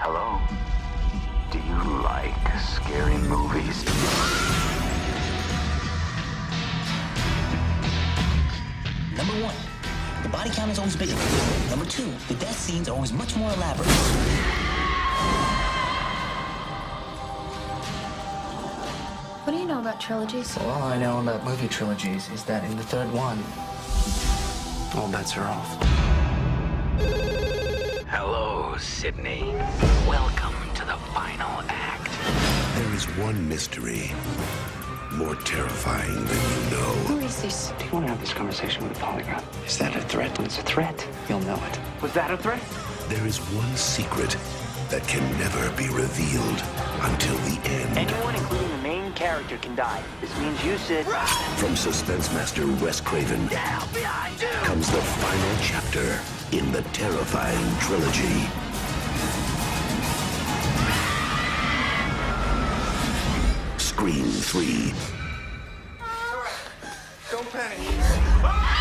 Hello? Do you like scary movies? Number one, the body count is always bigger. Number two, the death scenes are always much more elaborate. What do you know about trilogies? Well, all I know about movie trilogies is that in the third one, all bets are off. Hello, Sidney. Welcome to the final act. There is one mystery more terrifying than you know. Who is this? Do you want to have this conversation with a polygraph? Is that a threat? When it's a threat, you'll know it. Was that a threat? There is one secret that can never be revealed until the end. Anyone, including the main character, can die. This means you, Sid. From suspense master Wes Craven comes the final chapter in the terrifying trilogy. Scream 3. Don't panic.